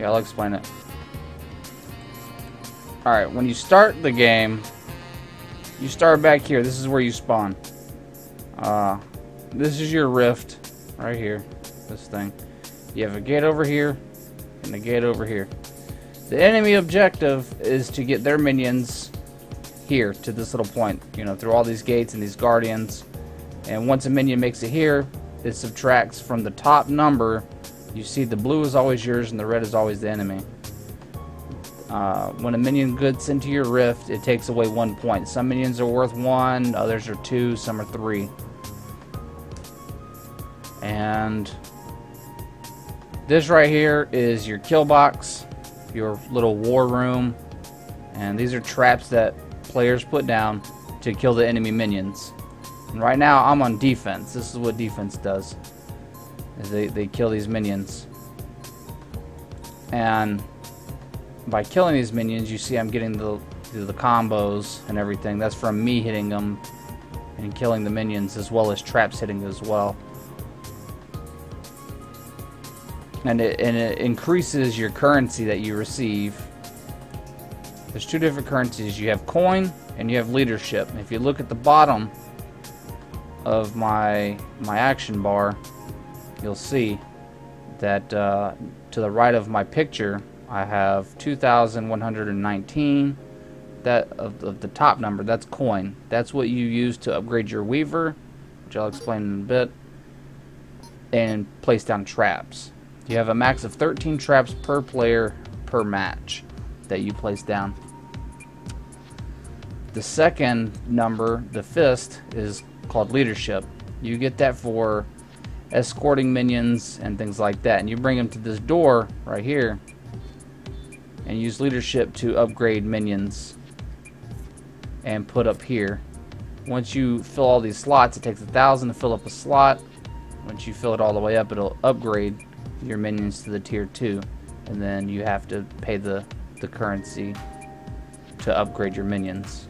Yeah, I'll explain it. Alright, when you start the game, you start back here. This is where you spawn. Uh, this is your rift right here. This thing. You have a gate over here and a gate over here. The enemy objective is to get their minions here to this little point. You know, through all these gates and these guardians. And once a minion makes it here, it subtracts from the top number. You see the blue is always yours and the red is always the enemy. Uh, when a minion gets into your rift, it takes away one point. Some minions are worth one, others are two, some are three. And this right here is your kill box, your little war room, and these are traps that players put down to kill the enemy minions. And right now I'm on defense. This is what defense does. They, they kill these minions. And by killing these minions, you see I'm getting the, the combos and everything. That's from me hitting them and killing the minions as well as traps hitting as well. And it, and it increases your currency that you receive. There's two different currencies. You have coin and you have leadership. If you look at the bottom of my my action bar, you'll see that uh, to the right of my picture, I have 2,119. That of, of the top number, that's coin. That's what you use to upgrade your Weaver, which I'll explain in a bit, and place down traps. You have a max of 13 traps per player per match that you place down. The second number, the fist, is called leadership. You get that for escorting minions and things like that. And you bring them to this door right here and use leadership to upgrade minions and put up here. Once you fill all these slots, it takes a thousand to fill up a slot. Once you fill it all the way up, it'll upgrade your minions to the tier 2. And then you have to pay the, the currency to upgrade your minions.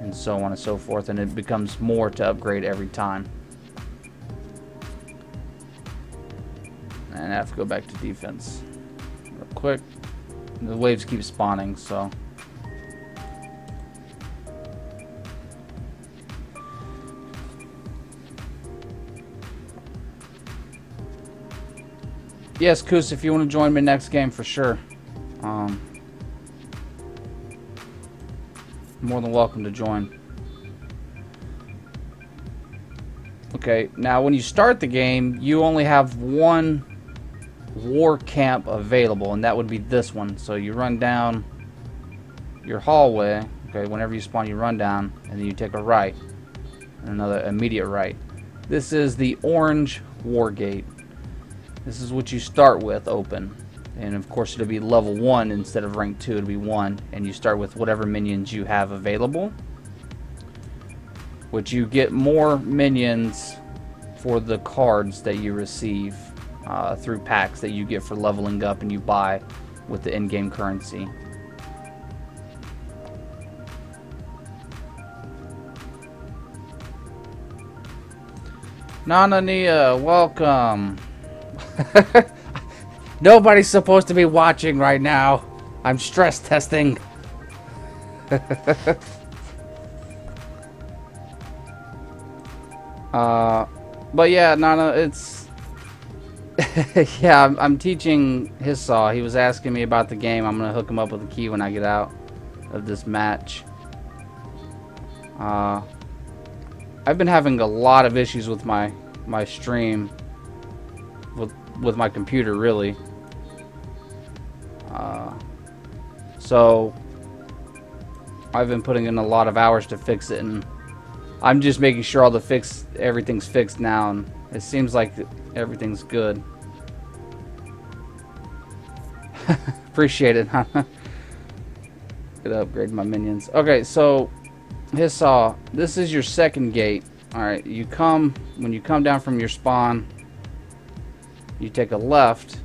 And so on and so forth. And it becomes more to upgrade every time. And I have to go back to defense real quick. The waves keep spawning, so... Yes, Koos, if you want to join me next game, for sure. Um, more than welcome to join. Okay, now when you start the game, you only have one war camp available, and that would be this one. So you run down your hallway, okay, whenever you spawn, you run down, and then you take a right, another immediate right. This is the orange war gate. This is what you start with open. And of course it'll be level 1 instead of rank 2, it'll be 1. And you start with whatever minions you have available. Which you get more minions for the cards that you receive uh, through packs that you get for leveling up and you buy with the in-game currency. Nana Nia, welcome. Nobody's supposed to be watching right now. I'm stress testing. uh, but yeah, Nana, it's yeah. I'm, I'm teaching his saw. He was asking me about the game. I'm gonna hook him up with a key when I get out of this match. Uh, I've been having a lot of issues with my my stream with with my computer really. Uh, so I've been putting in a lot of hours to fix it, and I'm just making sure all the fix everything's fixed now, and it seems like everything's good. Appreciate it, huh? Gonna upgrade my minions. Okay, so his saw. This is your second gate. All right, you come when you come down from your spawn you take a left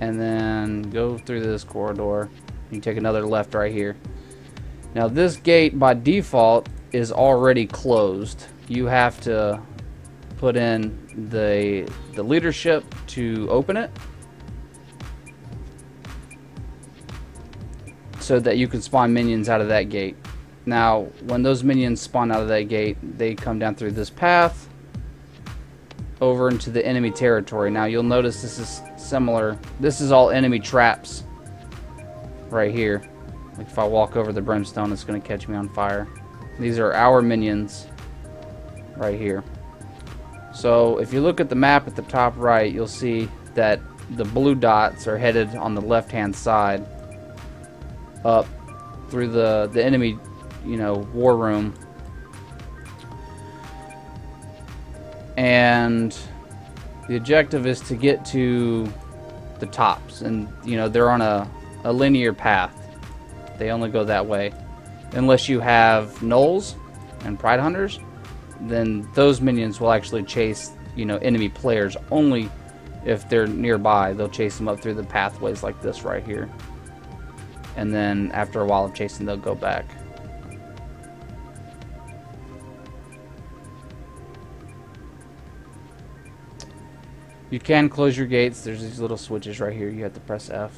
and then go through this corridor. You take another left right here. Now this gate by default is already closed. You have to put in the the leadership to open it. so that you can spawn minions out of that gate. Now, when those minions spawn out of that gate, they come down through this path over into the enemy territory. Now, you'll notice this is similar. This is all enemy traps right here. Like if I walk over the brimstone, it's going to catch me on fire. These are our minions right here. So if you look at the map at the top right, you'll see that the blue dots are headed on the left-hand side up through the, the enemy, you know, war room. And the objective is to get to the tops. And, you know, they're on a, a linear path. They only go that way. Unless you have gnolls and pride hunters, then those minions will actually chase, you know, enemy players only if they're nearby. They'll chase them up through the pathways like this right here. And then after a while of chasing, they'll go back. You can close your gates. There's these little switches right here. You have to press F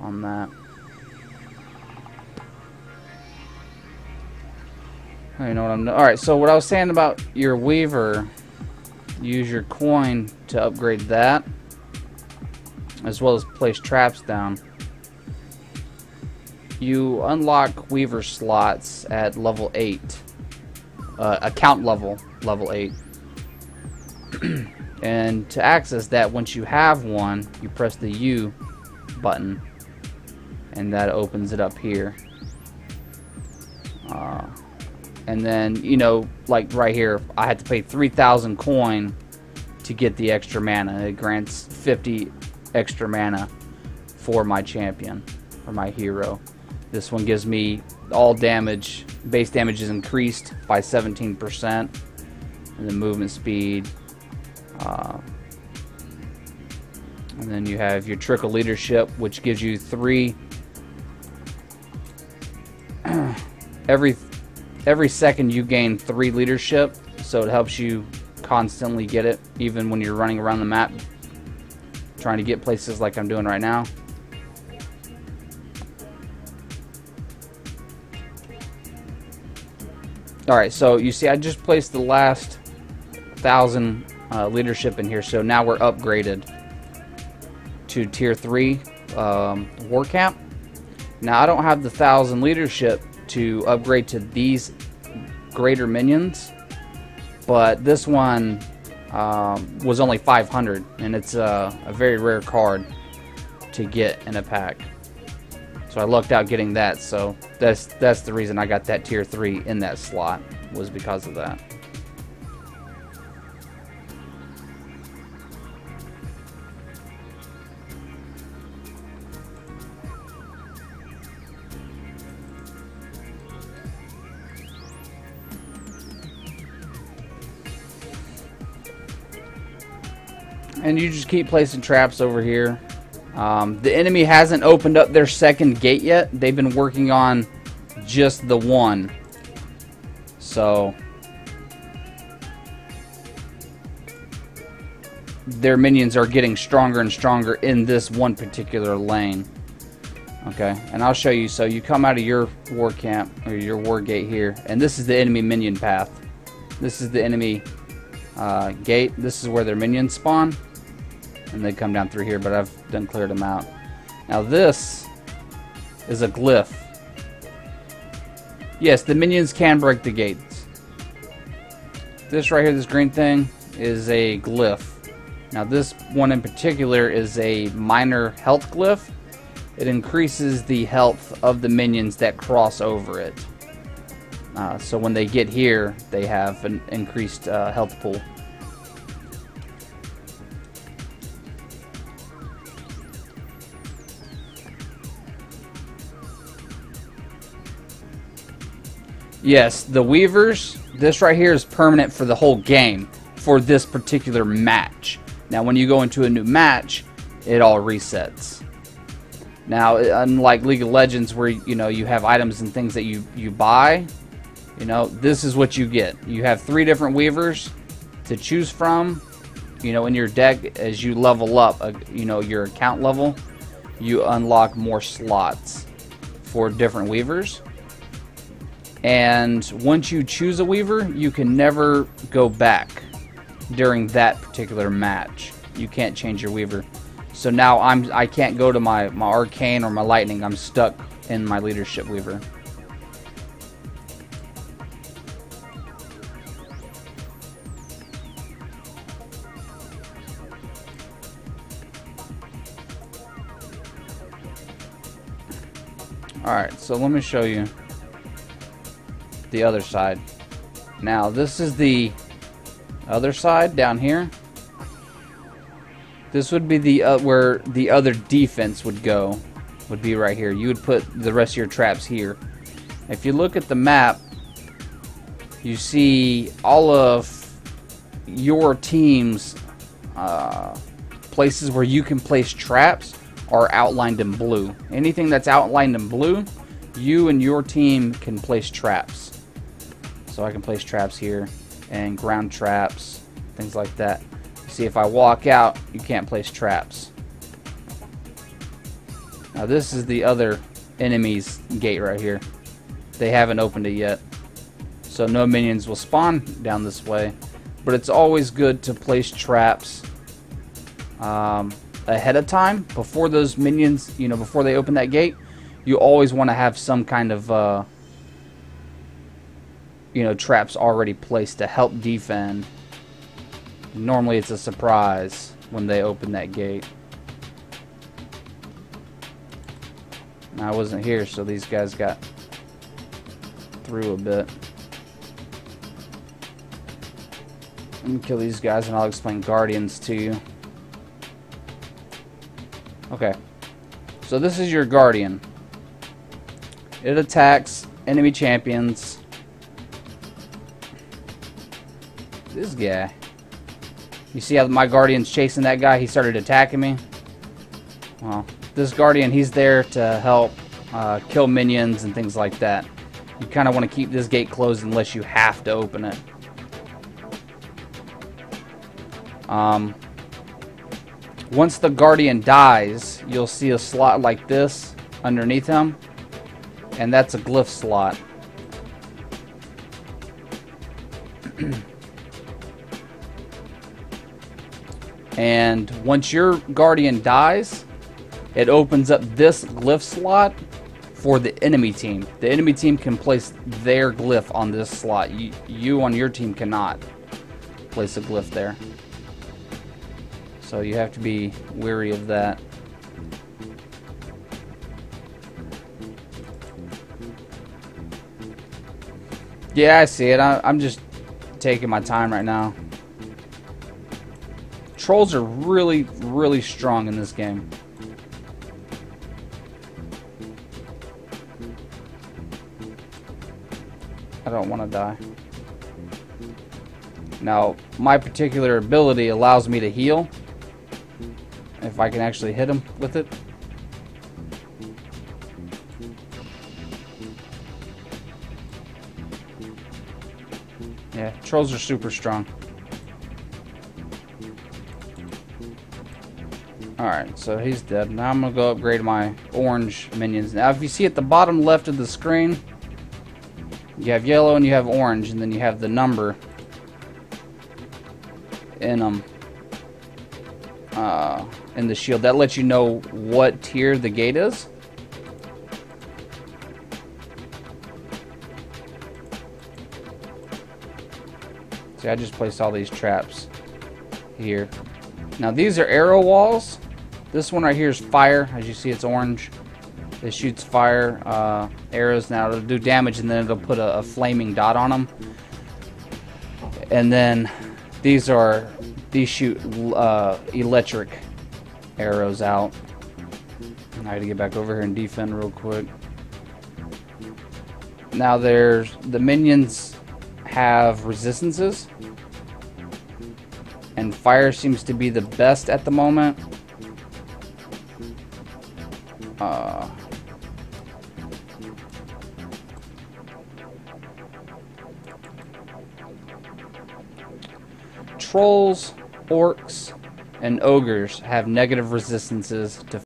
on that. I know what I'm doing. Alright, so what I was saying about your Weaver, use your coin to upgrade that, as well as place traps down. You unlock Weaver slots at level 8, uh, account level, level 8. and to access that, once you have one, you press the U button, and that opens it up here. Uh, and then you know like right here I had to pay 3,000 coin to get the extra mana. It grants 50 extra mana for my champion or my hero. This one gives me all damage base damage is increased by 17% and then movement speed uh, and then you have your trickle leadership which gives you three every every second you gain three leadership, so it helps you constantly get it, even when you're running around the map, trying to get places like I'm doing right now. Alright, so you see I just placed the last thousand uh, leadership in here, so now we're upgraded to tier 3 um, war camp. Now I don't have the thousand leadership to upgrade to these greater minions, but this one um, was only 500, and it's a, a very rare card to get in a pack. So I lucked out getting that, so that's that's the reason I got that tier 3 in that slot, was because of that. And you just keep placing traps over here. Um, the enemy hasn't opened up their second gate yet. They've been working on just the one. So their minions are getting stronger and stronger in this one particular lane. Okay, and I'll show you. So you come out of your war camp or your war gate here, and this is the enemy minion path. This is the enemy uh, gate. This is where their minions spawn and they come down through here, but I've done cleared them out. Now this is a glyph. Yes, the minions can break the gates. This right here, this green thing, is a glyph. Now this one in particular is a minor health glyph. It increases the health of the minions that cross over it. Uh, so when they get here, they have an increased uh, health pool. Yes, the Weavers, this right here is permanent for the whole game for this particular match. Now, when you go into a new match, it all resets. Now, unlike League of Legends where, you know, you have items and things that you, you buy, you know, this is what you get. You have three different Weavers to choose from, you know, in your deck as you level up, uh, you know, your account level. you unlock more slots for different weavers. And once you choose a weaver, you can never go back during that particular match. You can't change your weaver. So now I'm I can't go to my, my arcane or my lightning. I'm stuck in my leadership weaver. Alright, so let me show you the other side. Now, this is the other side down here. This would be the uh, where the other defense would go. Would be right here. You would put the rest of your traps here. If you look at the map, you see all of your team's uh, places where you can place traps are outlined in blue. Anything that's outlined in blue, you and your team can place traps. So I can place traps here and ground traps, things like that. See, if I walk out, you can't place traps. Now this is the other enemy's gate right here. They haven't opened it yet. So no minions will spawn down this way. But it's always good to place traps um, ahead of time before those minions, you know, before they open that gate. You always want to have some kind of, uh, you know, traps already placed to help defend. Normally it's a surprise when they open that gate. I wasn't here, so these guys got through a bit. Let me kill these guys and I'll explain Guardians to you. Okay. So this is your Guardian. It attacks enemy champions. This guy. You see how my Guardian's chasing that guy? He started attacking me. Well, this Guardian, he's there to help uh, kill minions and things like that. You kind of want to keep this gate closed unless you have to open it. Um, once the Guardian dies, you'll see a slot like this underneath him. And that's a glyph slot. and once your Guardian dies, it opens up this glyph slot for the enemy team. The enemy team can place their glyph on this slot. You, you on your team cannot place a glyph there. So you have to be wary of that. Yeah, I see it. I, am just taking my time right now. Trolls are really, really strong in this game. I don't want to die. Now, my particular ability allows me to heal if I can actually hit him with it. Yeah, trolls are super strong. Alright, so he's dead. Now I'm going to go upgrade my orange minions. Now, if you see at the bottom left of the screen, you have yellow and you have orange, and then you have the number in them. In the shield. That lets you know what tier the gate is. See, I just placed all these traps here. Now, these are arrow walls. This one right here is fire. As you see, it's orange. It shoots fire uh, arrows. Now, it'll do damage, and then it'll put a, a flaming dot on them. And then these are these shoot uh, electric arrows out. I gotta get back over here and defend real quick. Now there's the minions have resistances. And fire seems to be the best at the moment. Uh, trolls, orcs, and ogres have negative resistances to